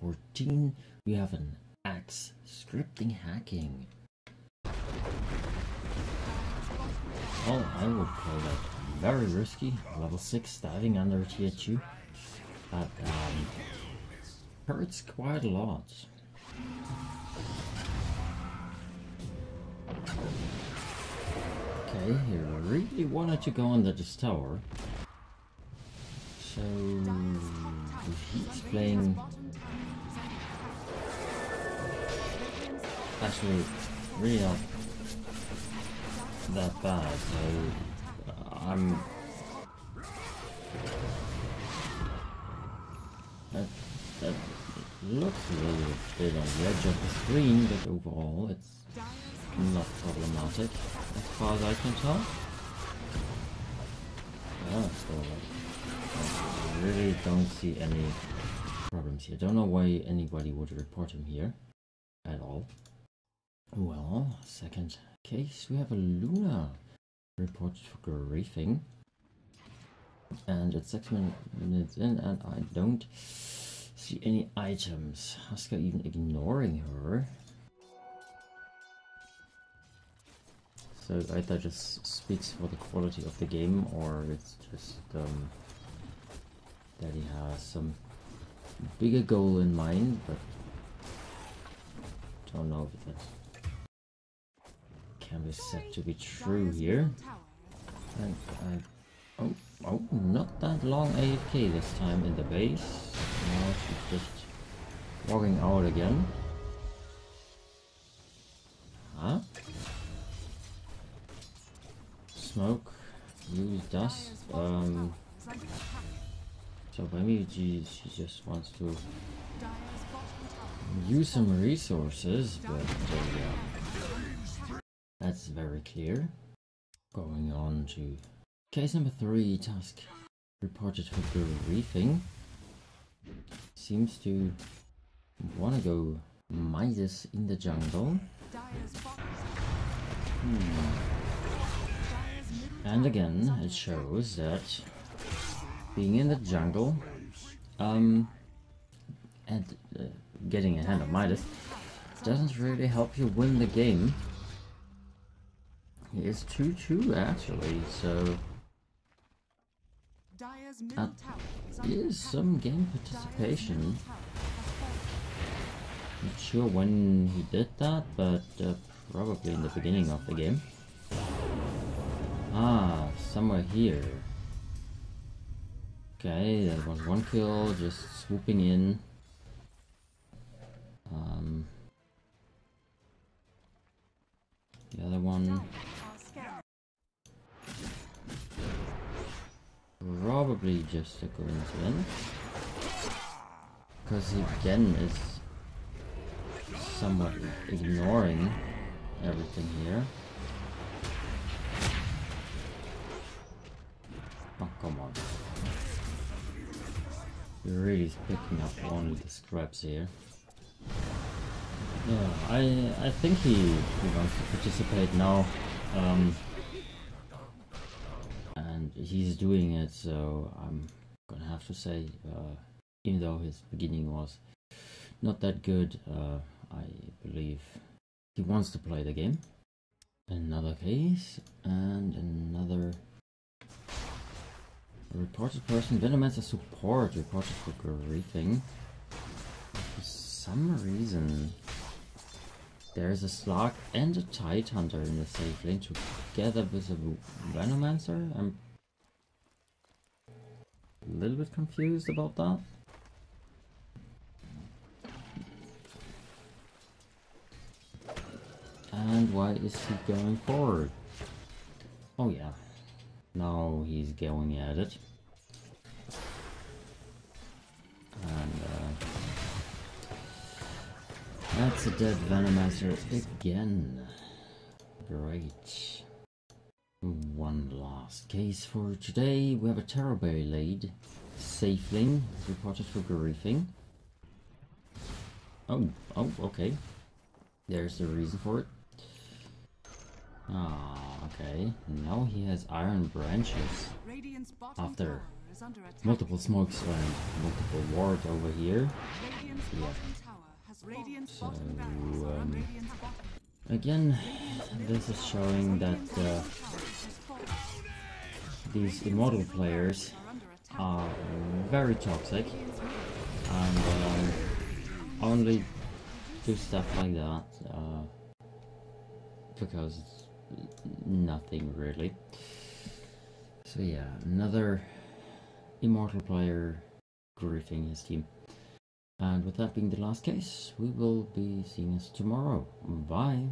13, we have an axe scripting hacking. Well, I would call that very risky. Level 6 diving under tier 2. That um, hurts quite a lot. Okay, he really wanted to go under this tower. So playing actually really not that bad. So uh, I'm that, that looks a little bit on the edge of the screen, but overall it's not problematic as far as I can tell. Yeah, so I really don't see any problems here. Don't know why anybody would report him here at all. Well, second case, we have a Luna report for griefing. And it's six minutes in and I don't see any items. Asuka even ignoring her. So either just speaks for the quality of the game or it's just um, that he has some bigger goal in mind, but don't know if that can be said to be true here. And I, oh, oh, not that long AFK this time in the base. Now she's just walking out again. Huh? smoke, use dust. Um, so maybe she, she just wants to use some resources, but uh, that's very clear. Going on to case number three, Tusk reported for griefing. Seems to want to go Midas in the jungle. Hmm. And again, it shows that being in the jungle um, and uh, getting a hand of Midas doesn't really help you win the game. It's 2-2 actually, so uh, is some game participation. Not sure when he did that, but uh, probably in the beginning of the game. Ah, somewhere here. Okay, that was one kill, just swooping in. Um, the other one. Probably just a coincidence. Because he again is somewhat ignoring everything here. Oh, come on. You're really picking up only the scraps here. Yeah, I I think he, he wants to participate now. Um, and he's doing it, so I'm gonna have to say, uh, even though his beginning was not that good, uh, I believe he wants to play the game. Another case, and another Reported person, Venomancer support, reported for griefing. For some reason, there's a Slark and a Tidehunter in the safe lane together with a Venomancer. I'm a little bit confused about that. And why is he going forward? Oh yeah, now he's going at it. And uh, that's a dead Venomancer again. Great. One last case for today. We have a Terrorblade. Safeling reported for griefing. Oh, oh, okay. There's the reason for it. Ah, okay. Now he has iron branches. After multiple smokes and multiple wards over here. yeah. So, um, again, this is showing that uh, these immortal players are very toxic and um, only do stuff like that uh, because nothing really. So yeah, another immortal player griefing his team. And with that being the last case, we will be seeing us tomorrow. Bye.